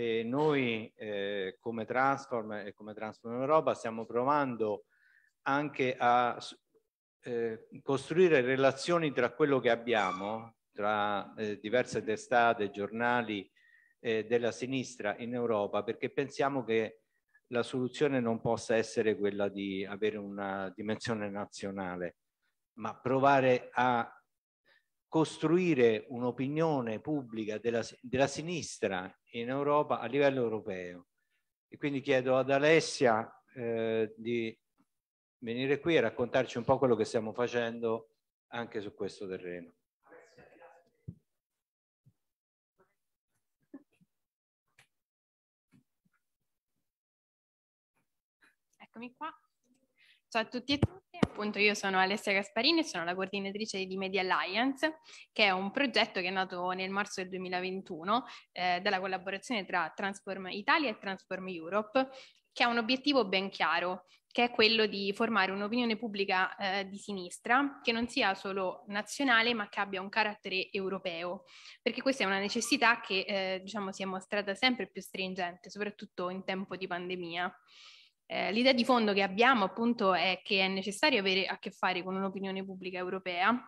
e noi eh, come Transform e come Transform Europa stiamo provando anche a eh, costruire relazioni tra quello che abbiamo, tra eh, diverse testate, giornali eh, della sinistra in Europa, perché pensiamo che la soluzione non possa essere quella di avere una dimensione nazionale, ma provare a costruire un'opinione pubblica della, della, sinistra in Europa a livello europeo. E quindi chiedo ad Alessia eh, di venire qui e raccontarci un po' quello che stiamo facendo anche su questo terreno. Eccomi qua. Ciao a tutti e tutte, appunto io sono Alessia Gasparini e sono la coordinatrice di Media Alliance, che è un progetto che è nato nel marzo del 2021 eh, dalla collaborazione tra Transform Italia e Transform Europe, che ha un obiettivo ben chiaro, che è quello di formare un'opinione pubblica eh, di sinistra che non sia solo nazionale ma che abbia un carattere europeo, perché questa è una necessità che eh, diciamo si è mostrata sempre più stringente, soprattutto in tempo di pandemia. Eh, l'idea di fondo che abbiamo appunto è che è necessario avere a che fare con un'opinione pubblica europea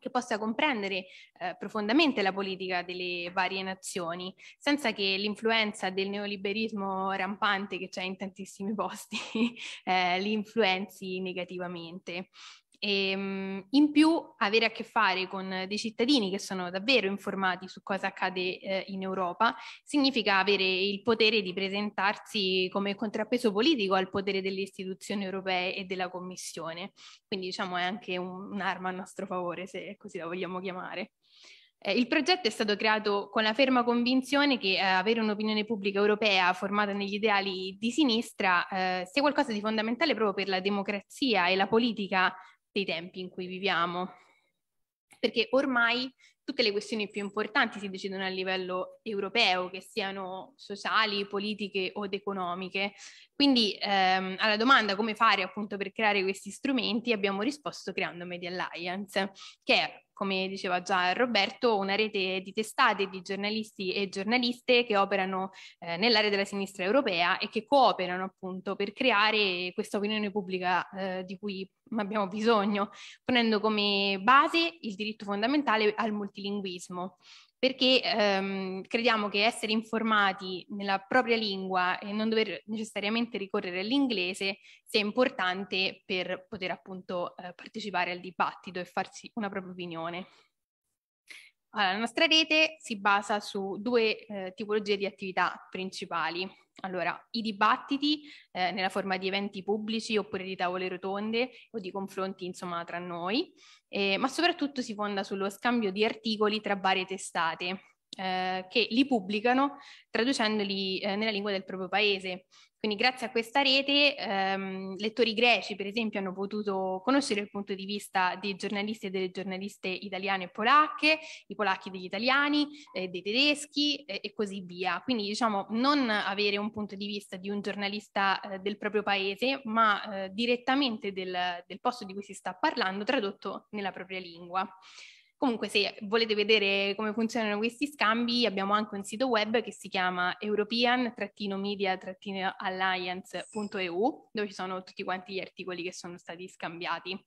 che possa comprendere eh, profondamente la politica delle varie nazioni, senza che l'influenza del neoliberismo rampante che c'è in tantissimi posti eh, li influenzi negativamente. E, ehm, in più avere a che fare con dei cittadini che sono davvero informati su cosa accade eh, in Europa significa avere il potere di presentarsi come contrappeso politico al potere delle istituzioni europee e della Commissione. Quindi diciamo è anche un, un'arma a nostro favore, se così la vogliamo chiamare. Eh, il progetto è stato creato con la ferma convinzione che eh, avere un'opinione pubblica europea formata negli ideali di sinistra eh, sia qualcosa di fondamentale proprio per la democrazia e la politica dei tempi in cui viviamo, perché ormai tutte le questioni più importanti si decidono a livello europeo, che siano sociali, politiche o economiche. Quindi ehm, alla domanda come fare appunto per creare questi strumenti abbiamo risposto creando Media Alliance, che è come diceva già Roberto, una rete di testate di giornalisti e giornaliste che operano eh, nell'area della sinistra europea e che cooperano appunto per creare questa opinione pubblica eh, di cui abbiamo bisogno, ponendo come base il diritto fondamentale al multilinguismo perché ehm, crediamo che essere informati nella propria lingua e non dover necessariamente ricorrere all'inglese sia importante per poter appunto eh, partecipare al dibattito e farsi una propria opinione. Allora, la nostra rete si basa su due eh, tipologie di attività principali. Allora, i dibattiti eh, nella forma di eventi pubblici oppure di tavole rotonde o di confronti insomma tra noi, eh, ma soprattutto si fonda sullo scambio di articoli tra varie testate eh, che li pubblicano traducendoli eh, nella lingua del proprio paese. Quindi grazie a questa rete ehm, lettori greci, per esempio, hanno potuto conoscere il punto di vista dei giornalisti e delle giornaliste italiane e polacche, i polacchi degli italiani, eh, dei tedeschi eh, e così via. Quindi diciamo non avere un punto di vista di un giornalista eh, del proprio paese, ma eh, direttamente del, del posto di cui si sta parlando, tradotto nella propria lingua. Comunque se volete vedere come funzionano questi scambi abbiamo anche un sito web che si chiama european-media-alliance.eu dove ci sono tutti quanti gli articoli che sono stati scambiati.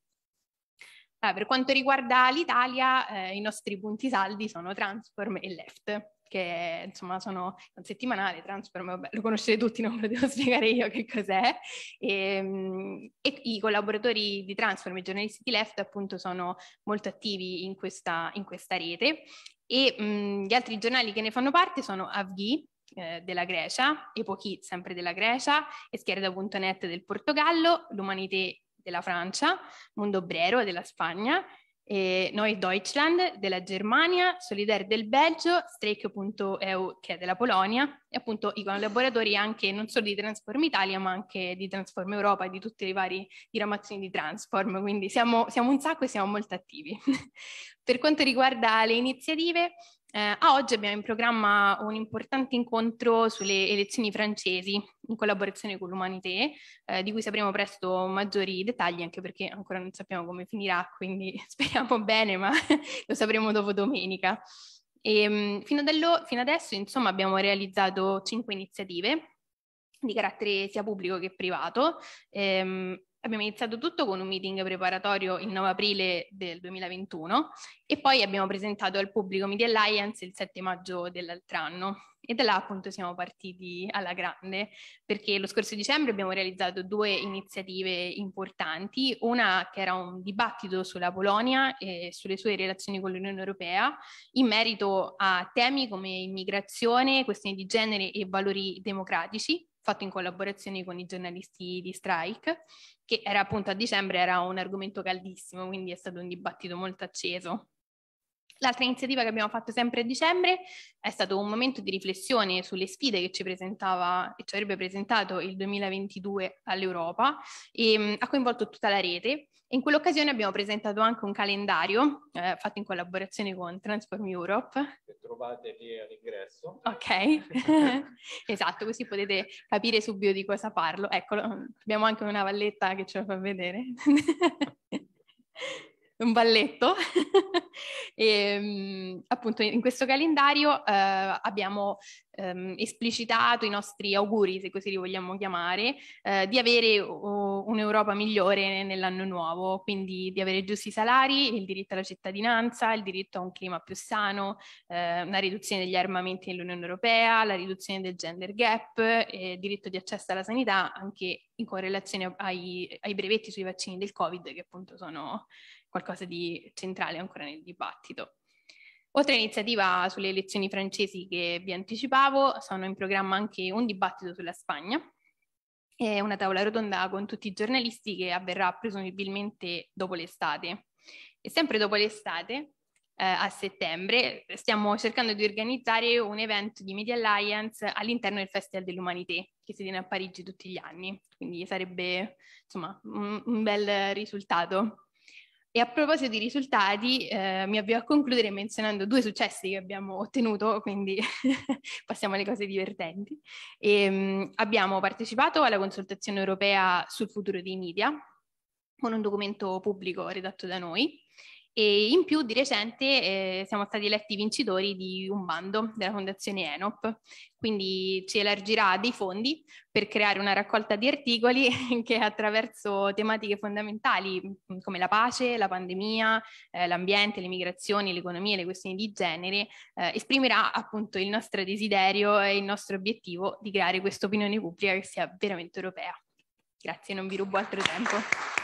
Allora, per quanto riguarda l'Italia, eh, i nostri punti saldi sono Transform e Left che insomma sono un settimanale, Transform, vabbè, lo conoscete tutti, non ve lo devo spiegare io che cos'è, e, ehm, e, i collaboratori di Transform, i giornalisti di Left appunto sono molto attivi in questa, in questa rete. E mh, gli altri giornali che ne fanno parte sono Avghi, eh, della Grecia, Epochi sempre della Grecia, Eschierda.net del Portogallo, L'Umanité della Francia, Mondo Obrero della Spagna, eh, Noi Deutschland della Germania, Solidaire del Belgio, Streik.eu che è della Polonia e appunto i collaboratori anche non solo di Transform Italia ma anche di Transform Europa e di tutte le varie diramazioni di Transform, quindi siamo, siamo un sacco e siamo molto attivi. per quanto riguarda le iniziative, eh, a oggi abbiamo in programma un importante incontro sulle elezioni francesi in collaborazione con l'Umanité, eh, di cui sapremo presto maggiori dettagli, anche perché ancora non sappiamo come finirà, quindi speriamo bene, ma lo sapremo dopo domenica. E, ehm, fino, dello, fino adesso, insomma, abbiamo realizzato cinque iniziative di carattere sia pubblico che privato. Ehm, abbiamo iniziato tutto con un meeting preparatorio il 9 aprile del 2021 e poi abbiamo presentato al pubblico Media Alliance il 7 maggio dell'altro anno. E da là appunto siamo partiti alla grande perché lo scorso dicembre abbiamo realizzato due iniziative importanti, una che era un dibattito sulla Polonia e sulle sue relazioni con l'Unione Europea in merito a temi come immigrazione, questioni di genere e valori democratici fatto in collaborazione con i giornalisti di Strike, che era appunto a dicembre era un argomento caldissimo, quindi è stato un dibattito molto acceso. L'altra iniziativa che abbiamo fatto sempre a dicembre è stato un momento di riflessione sulle sfide che ci presentava e ci avrebbe presentato il 2022 all'Europa e mh, ha coinvolto tutta la rete. In quell'occasione abbiamo presentato anche un calendario eh, fatto in collaborazione con Transform Europe. Che trovate lì all'ingresso. Ok, esatto, così potete capire subito di cosa parlo. Eccolo, abbiamo anche una valletta che ce lo fa vedere. un balletto. e, ehm, appunto in questo calendario eh, abbiamo ehm, esplicitato i nostri auguri, se così li vogliamo chiamare, eh, di avere uh, un'Europa migliore nell'anno nuovo, quindi di avere giusti salari, il diritto alla cittadinanza, il diritto a un clima più sano, eh, una riduzione degli armamenti nell'Unione Europea, la riduzione del gender gap, diritto di accesso alla sanità anche in correlazione ai, ai brevetti sui vaccini del Covid che appunto sono qualcosa di centrale ancora nel dibattito. Oltre all'iniziativa sulle elezioni francesi che vi anticipavo, sono in programma anche un dibattito sulla Spagna e una tavola rotonda con tutti i giornalisti che avverrà presumibilmente dopo l'estate. E sempre dopo l'estate, eh, a settembre, stiamo cercando di organizzare un evento di Media Alliance all'interno del Festival dell'Umanité che si tiene a Parigi tutti gli anni, quindi sarebbe insomma un, un bel risultato. E a proposito di risultati, eh, mi avvio a concludere menzionando due successi che abbiamo ottenuto, quindi passiamo alle cose divertenti. E, ehm, mh, abbiamo partecipato alla consultazione europea sul futuro dei media, con un documento pubblico redatto da noi, e in più di recente eh, siamo stati eletti vincitori di un bando della Fondazione Enop, quindi ci elargirà dei fondi per creare una raccolta di articoli che attraverso tematiche fondamentali come la pace, la pandemia, eh, l'ambiente, le migrazioni, l'economia, le questioni di genere, eh, esprimerà appunto il nostro desiderio e il nostro obiettivo di creare questa opinione pubblica che sia veramente europea. Grazie, non vi rubo altro tempo.